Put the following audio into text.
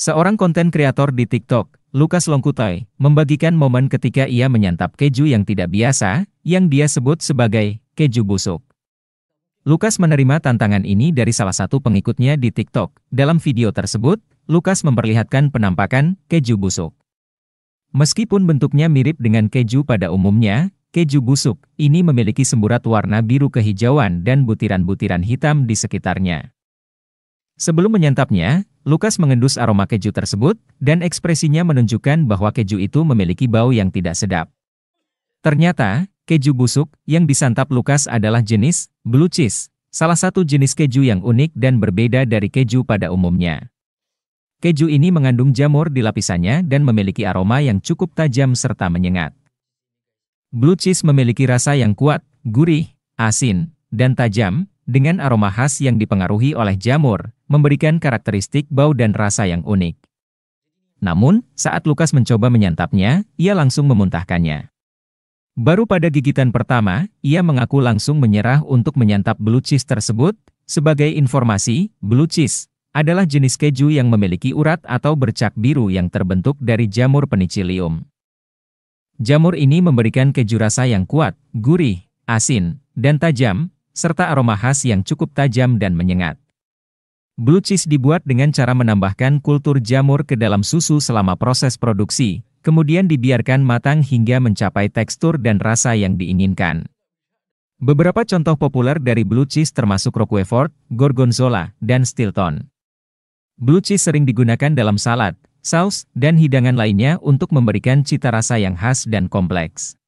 Seorang konten kreator di TikTok, Lukas Longkutai, membagikan momen ketika ia menyantap keju yang tidak biasa, yang dia sebut sebagai keju busuk. Lukas menerima tantangan ini dari salah satu pengikutnya di TikTok. Dalam video tersebut, Lukas memperlihatkan penampakan keju busuk. Meskipun bentuknya mirip dengan keju pada umumnya, keju busuk ini memiliki semburat warna biru kehijauan dan butiran-butiran hitam di sekitarnya. Sebelum menyantapnya, Lukas mengendus aroma keju tersebut, dan ekspresinya menunjukkan bahwa keju itu memiliki bau yang tidak sedap. Ternyata, keju busuk yang disantap Lukas adalah jenis blue cheese, salah satu jenis keju yang unik dan berbeda dari keju pada umumnya. Keju ini mengandung jamur di lapisannya dan memiliki aroma yang cukup tajam serta menyengat. Blue cheese memiliki rasa yang kuat, gurih, asin, dan tajam, dengan aroma khas yang dipengaruhi oleh jamur, memberikan karakteristik bau dan rasa yang unik. Namun, saat Lukas mencoba menyantapnya, ia langsung memuntahkannya. Baru pada gigitan pertama, ia mengaku langsung menyerah untuk menyantap blue cheese tersebut. Sebagai informasi, blue cheese adalah jenis keju yang memiliki urat atau bercak biru yang terbentuk dari jamur penicillium. Jamur ini memberikan keju rasa yang kuat, gurih, asin, dan tajam, serta aroma khas yang cukup tajam dan menyengat. Blue cheese dibuat dengan cara menambahkan kultur jamur ke dalam susu selama proses produksi, kemudian dibiarkan matang hingga mencapai tekstur dan rasa yang diinginkan. Beberapa contoh populer dari blue cheese termasuk Roquefort, Gorgonzola, dan Stilton. Blue cheese sering digunakan dalam salad, saus, dan hidangan lainnya untuk memberikan cita rasa yang khas dan kompleks.